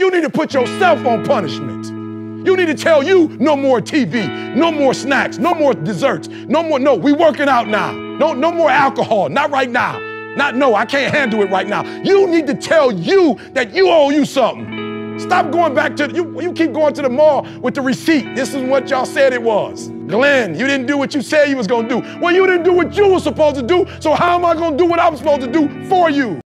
You need to put yourself on punishment. You need to tell you no more TV, no more snacks, no more desserts, no more. No, we working out now. No, no more alcohol. Not right now. Not no, I can't handle it right now. You need to tell you that you owe you something. Stop going back to you. You keep going to the mall with the receipt. This is what y'all said it was. Glenn, you didn't do what you said you was gonna do. Well, you didn't do what you were supposed to do. So how am I gonna do what I'm supposed to do for you?